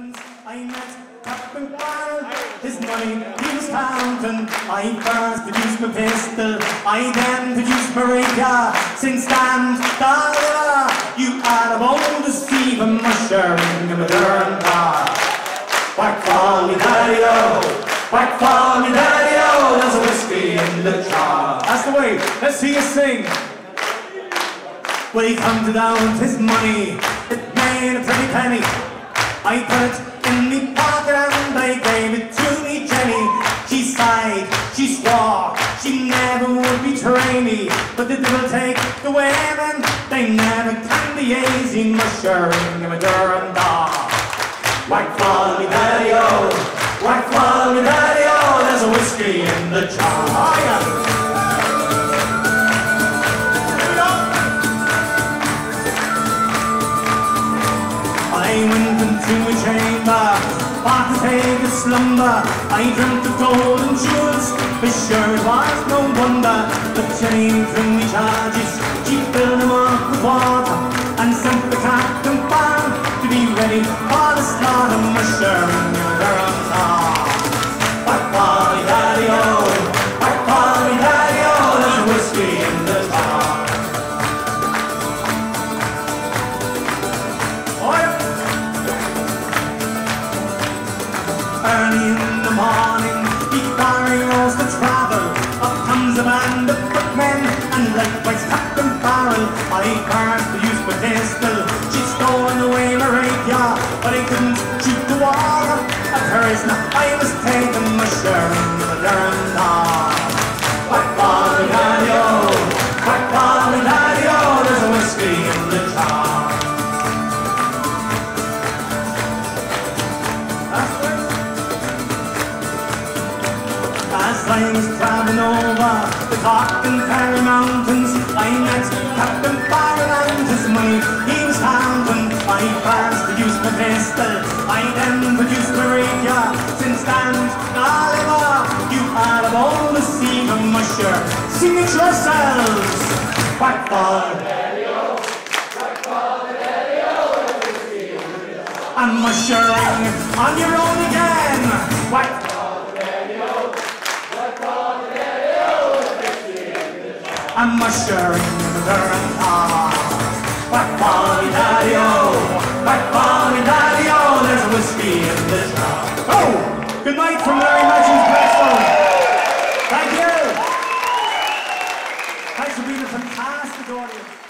Mountains, I met Captain Farrell. His money he was counting. I first produced my pistol. I then produced my rapier. Since then, da you are the bold deceiver, in the Durham bar. Whack for me, daddy-o. Whack for me, daddy-o. There's a whiskey in the jar. That's the way. Let's see you sing. Well, he counted out his money. It made a pretty penny. I put it in me pocket and they gave it to me Jenny. She sighed, she swore, she never would betray me. But the devil take the women, they never can be easy. Mushering in a Durham dog. Whack for me daddy-o, whack for me daddy-o, there's a whiskey in the jar. Slumber. I dreamt of gold and jewels, but sure it was no wonder. The Jenny threw me charges, she filled them up with water, Captain Farrell. I first used my pistol, she'd stolen away my rapier, but I couldn't shoot the water. A prisoner, I was taking my share in the Was traveling over the Cork and Kerry Mountains, I met Captain Farrell and his money he was counting. I first produced my pistol, I then produced my rapier. Since then, Oliver, you are the sea seaman, musher. Sing it yourselves. Whack for I'm mushering on your own again. Whack and muster in the burn car. Whack ball in daddy whack ball in daddy there's whiskey in this jar. Oh, good night from Larry Mathews' Blackstone. Thank you. Thanks for being a fantastic audience.